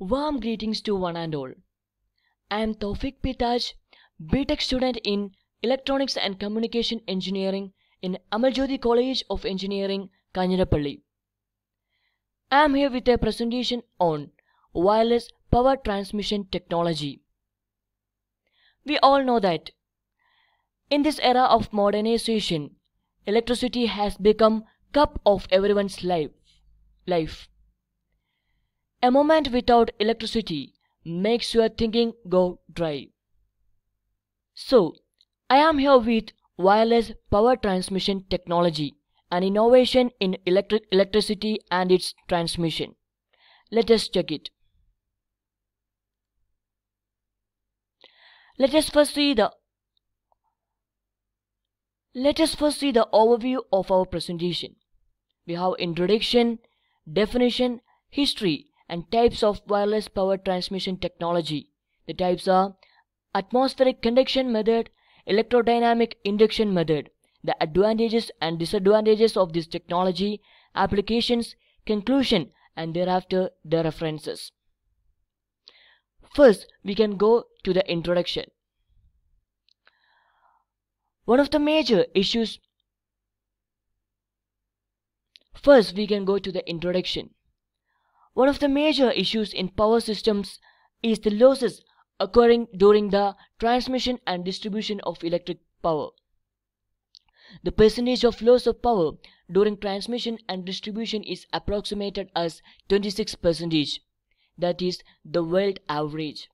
Warm greetings to one and all. I am Toufeeq P Taje, BTech student in Electronics and Communication Engineering in Amal Jyothi College of Engineering, Kanjirappally. I am here with a presentation on wireless power transmission technology. We all know that in this era of modernization, electricity has become cup of everyone's life. life. A moment without electricity makes your thinking go dry. So, I am here with wireless power transmission technology, an innovation in electric electricity and its transmission. Let us check it. Let us first see the let us first see the overview of our presentation. We have introduction, definition, history and types of wireless power transmission technology. The types are atmospheric conduction method, electrodynamic induction method, the advantages and disadvantages of this technology, applications, conclusion and thereafter the references. First, we can go to the introduction. One of the major issues First, we can go to the introduction. One of the major issues in power systems is the losses occurring during the transmission and distribution of electric power. The percentage of loss of power during transmission and distribution is approximated as 26%. That is the world average.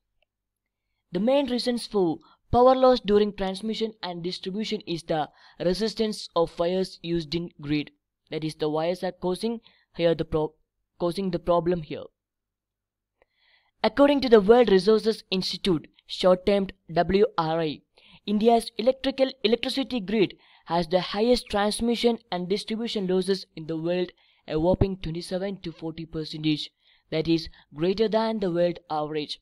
The main reasons for power loss during transmission and distribution is the resistance of wires used in grid. That is the wires are causing here the pro causing the problem here. According to the World Resources Institute, short-termed WRI, India's electrical electricity grid has the highest transmission and distribution losses in the world, a whopping 27 to 40 percentage, that is greater than the world average.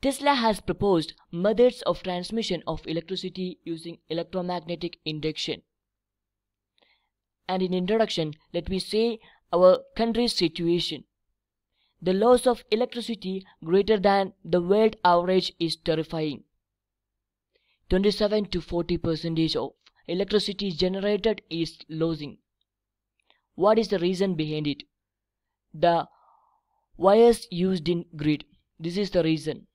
Tesla has proposed methods of transmission of electricity using electromagnetic induction. And in introduction, let me say our country's situation. The loss of electricity greater than the world average is terrifying. 27 to 40 percentage of electricity generated is losing. What is the reason behind it? The wires used in grid. This is the reason.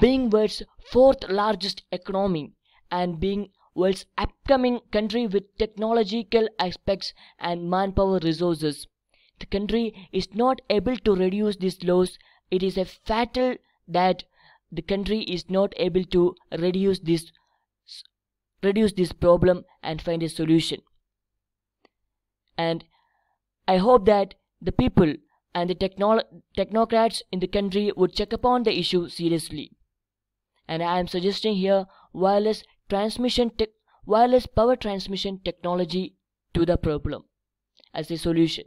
Being world's fourth largest economy and being world's upcoming country with technological aspects and manpower resources. The country is not able to reduce this loss. It is a fatal that the country is not able to reduce this reduce this problem and find a solution. And I hope that the people and the techno technocrats in the country would check upon the issue seriously. And I am suggesting here wireless transmission wireless power transmission technology to the problem as a solution.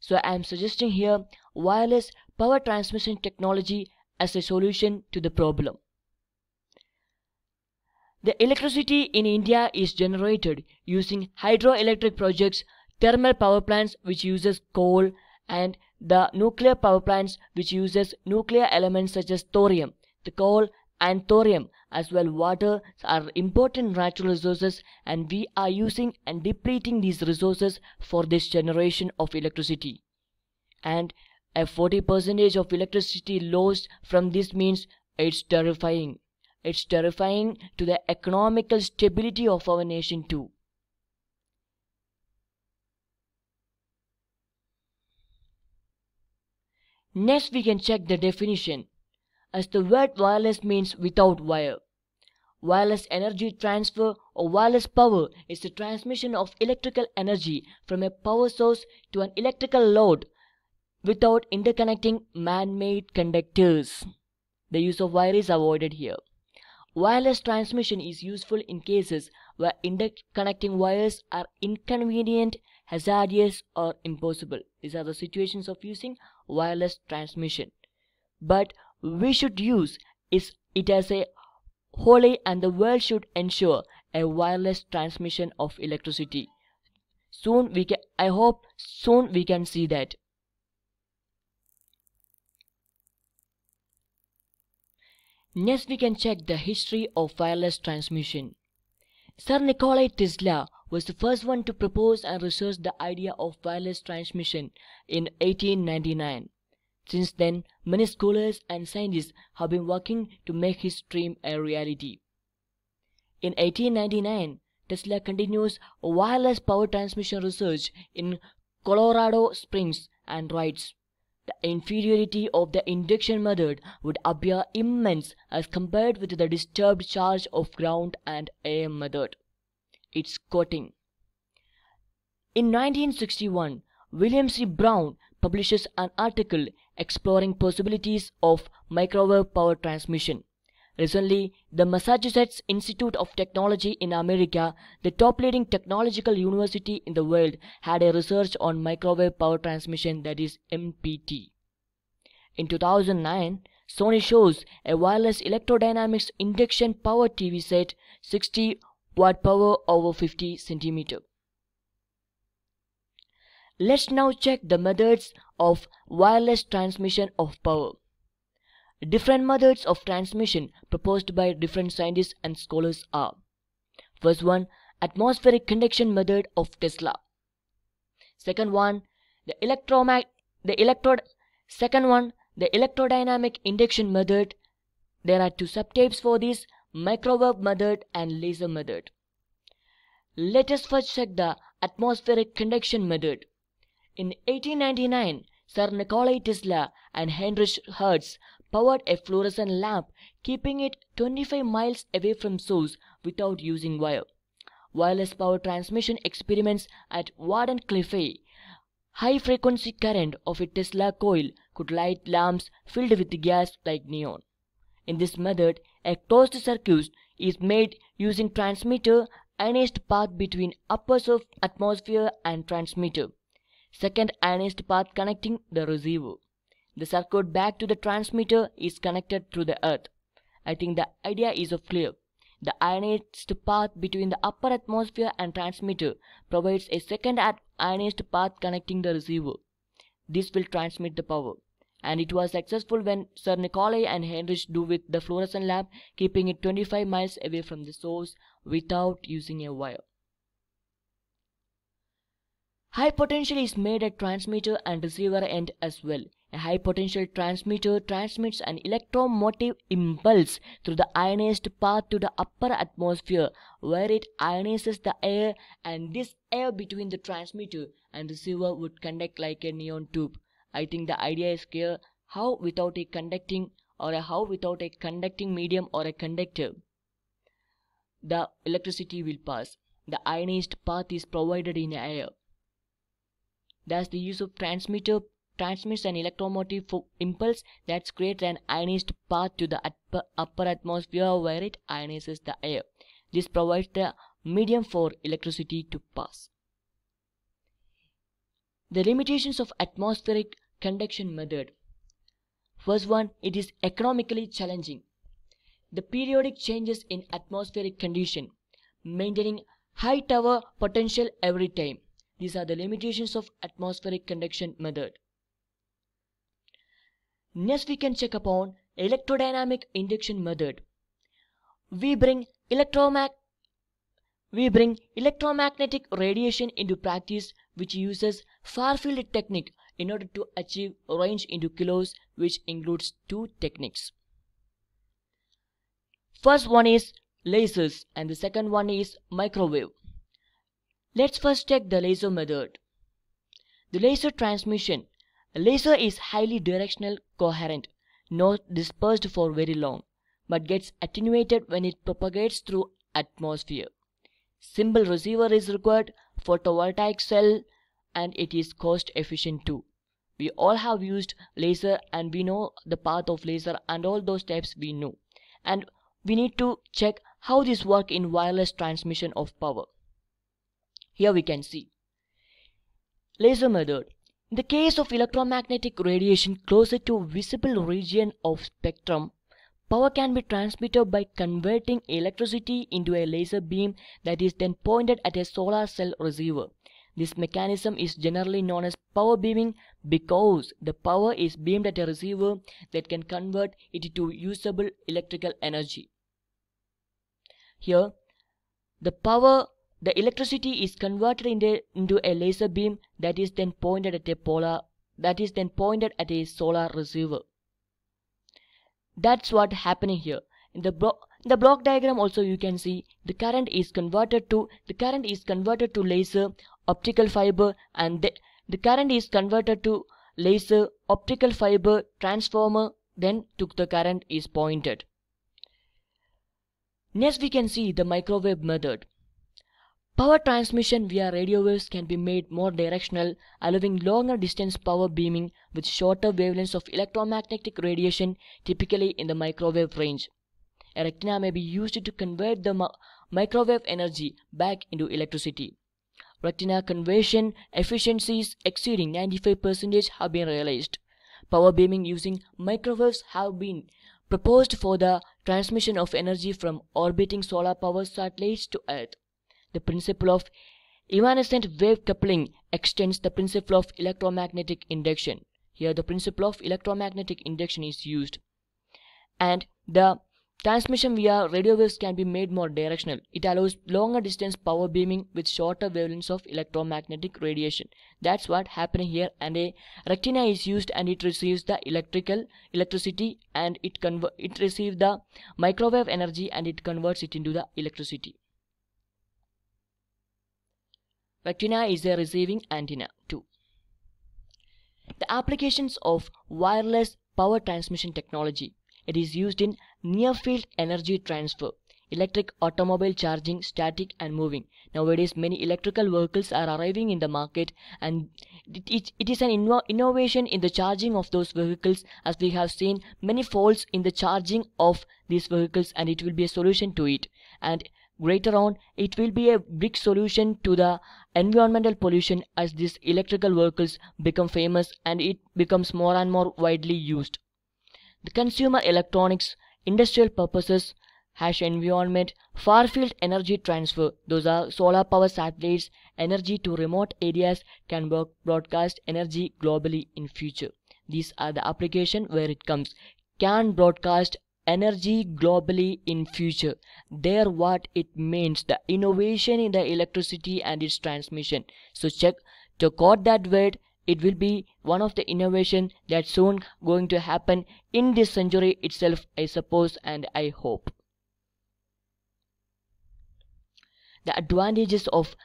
So I am suggesting here wireless power transmission technology as a solution to the problem. The electricity in India is generated using hydroelectric projects, thermal power plants which uses coal and the nuclear power plants which uses nuclear elements such as thorium. The coal and thorium as well water are important natural resources and we are using and depleting these resources for this generation of electricity. And a 40 percentage of electricity lost from this means it's terrifying. It's terrifying to the economical stability of our nation too. Next we can check the definition as the word wireless means without wire. Wireless energy transfer or wireless power is the transmission of electrical energy from a power source to an electrical load without interconnecting man-made conductors. The use of wire is avoided here. Wireless transmission is useful in cases where interconnecting wires are inconvenient, hazardous or impossible. These are the situations of using wireless transmission. But we should use is it as a holy, and the world should ensure a wireless transmission of electricity. Soon we can, I hope soon we can see that. Next we can check the history of wireless transmission. Sir Nikola Tesla was the first one to propose and research the idea of wireless transmission in 1899. Since then, many scholars and scientists have been working to make his dream a reality. In 1899, Tesla continues wireless power transmission research in Colorado Springs and writes, the inferiority of the induction method would appear immense as compared with the disturbed charge of ground and air method. It's quoting. In 1961, William C. Brown publishes an article exploring possibilities of microwave power transmission. Recently, the Massachusetts Institute of Technology in America, the top leading technological university in the world, had a research on microwave power transmission that is MPT. In 2009, Sony shows a wireless electrodynamics induction power TV set 60 watt power over 50 centimeter. Let's now check the methods of wireless transmission of power. Different methods of transmission proposed by different scientists and scholars are First one, atmospheric conduction method of Tesla. Second one, the electromag the electrode second one, the electrodynamic induction method. There are two subtypes for this, microwave method and laser method. Let us first check the atmospheric conduction method. In 1899, Sir Nikola Tesla and Heinrich Hertz powered a fluorescent lamp, keeping it 25 miles away from source without using wire. Wireless power transmission experiments at Wardenclyffe high frequency current of a Tesla coil could light lamps filled with gas like neon. In this method, a closed circuit is made using transmitter ionized path between upper surface atmosphere and transmitter. Second ionized path connecting the receiver. The circuit back to the transmitter is connected through the earth. I think the idea is of clear. The ionized path between the upper atmosphere and transmitter provides a second ionized path connecting the receiver. This will transmit the power. And it was successful when Sir Nikolai and Heinrich do with the fluorescent lamp, keeping it 25 miles away from the source without using a wire. High potential is made at transmitter and receiver end as well. A high potential transmitter transmits an electromotive impulse through the ionized path to the upper atmosphere where it ionizes the air and this air between the transmitter and receiver would conduct like a neon tube. I think the idea is clear how without a conducting or a how without a conducting medium or a conductor the electricity will pass. The ionized path is provided in air. Thus the use of transmitter transmits an electromotive impulse that creates an ionized path to the upper atmosphere where it ionizes the air. This provides the medium for electricity to pass. The limitations of atmospheric conduction method. First one, it is economically challenging. The periodic changes in atmospheric condition, maintaining high tower potential every time. These are the limitations of atmospheric conduction method. Next we can check upon electrodynamic induction method. We bring electromag we bring electromagnetic radiation into practice which uses far field technique in order to achieve range into kilos which includes two techniques. First one is lasers and the second one is microwave. Let's first check the laser method. The laser transmission a laser is highly directional coherent, not dispersed for very long, but gets attenuated when it propagates through atmosphere. Simple receiver is required, photovoltaic cell, and it is cost efficient too. We all have used laser and we know the path of laser and all those steps we know. And we need to check how this work in wireless transmission of power. Here we can see. Laser method. In the case of electromagnetic radiation closer to visible region of spectrum, power can be transmitted by converting electricity into a laser beam that is then pointed at a solar cell receiver. This mechanism is generally known as power beaming because the power is beamed at a receiver that can convert it to usable electrical energy. Here, the power, the electricity is converted into, into a laser beam that is then pointed at a polar, that is then pointed at a solar receiver. That's what happening here. In the block, the block diagram also you can see the current is converted to the current is converted to laser optical fiber and the, the current is converted to laser optical fiber transformer then to the current is pointed. Next we can see the microwave method. Power transmission via radio waves can be made more directional, allowing longer distance power beaming with shorter wavelengths of electromagnetic radiation, typically in the microwave range. A rectenna may be used to convert the microwave energy back into electricity. Rectenna conversion efficiencies exceeding 95% have been realized. Power beaming using microwaves have been proposed for the transmission of energy from orbiting solar power satellites to Earth. The principle of evanescent wave coupling extends the principle of electromagnetic induction. Here the principle of electromagnetic induction is used. And the Transmission via radio waves can be made more directional. It allows longer distance power beaming with shorter wavelengths of electromagnetic radiation. That's what happening here and a rectenna is used and it receives the electrical electricity and it it receives the microwave energy and it converts it into the electricity. Rectenna is a receiving antenna too. The applications of wireless power transmission technology it is used in near field energy transfer, electric automobile charging, static and moving. Nowadays, many electrical vehicles are arriving in the market and it, it, it is an inno innovation in the charging of those vehicles as we have seen many faults in the charging of these vehicles and it will be a solution to it. And later on, it will be a big solution to the environmental pollution as these electrical vehicles become famous and it becomes more and more widely used. The consumer electronics, industrial purposes, hash environment, far field energy transfer, those are solar power satellites, energy to remote areas can work broadcast energy globally in future. These are the application where it comes. Can broadcast energy globally in future there what it means the innovation in the electricity and its transmission so check to quote that word it will be one of the innovation that's soon going to happen in this century itself I suppose and I hope. The advantages of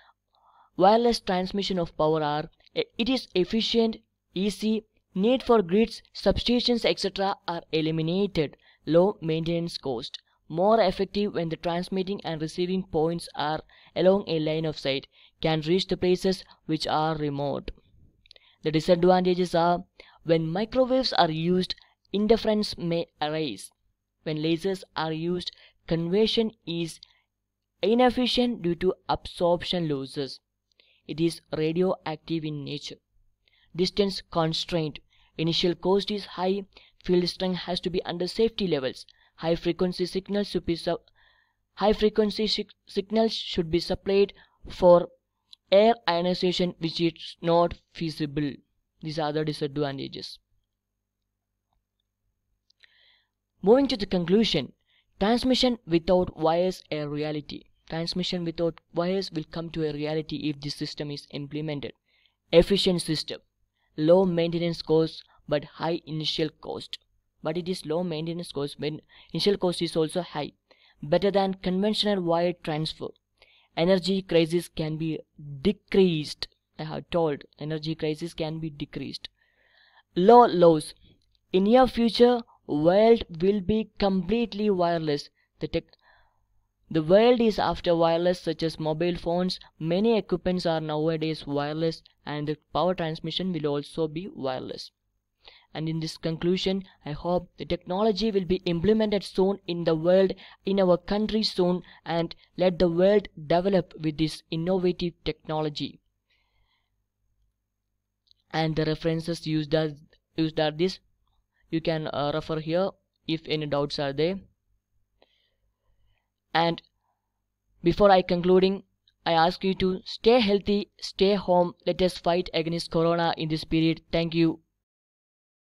wireless transmission of power are eh, it is efficient, easy, need for grids, substations etc. are eliminated, low maintenance cost, more effective when the transmitting and receiving points are along a line of sight, can reach the places which are remote. The disadvantages are when microwaves are used, interference may arise. When lasers are used, conversion is inefficient due to absorption losses. It is radioactive in nature. Distance constraint. Initial cost is high. Field strength has to be under safety levels. High frequency signals should be high frequency signals should be supplied for air ionization which is not feasible. These are the disadvantages. Moving to the conclusion transmission without wires a reality. Transmission without wires will come to a reality if this system is implemented. Efficient system. Low maintenance cost but high initial cost. But it is low maintenance cost when initial cost is also high. Better than conventional wire transfer. Energy crisis can be decreased. I have told energy crisis can be decreased. Low loss in near future world will be completely wireless. The tech the world is after wireless such as mobile phones. Many equipments are nowadays wireless and the power transmission will also be wireless and in this conclusion i hope the technology will be implemented soon in the world in our country soon and let the world develop with this innovative technology and the references used are used are this you can uh, refer here if any doubts are there and before i concluding I ask you to stay healthy, stay home. Let us fight against corona in this period. Thank you.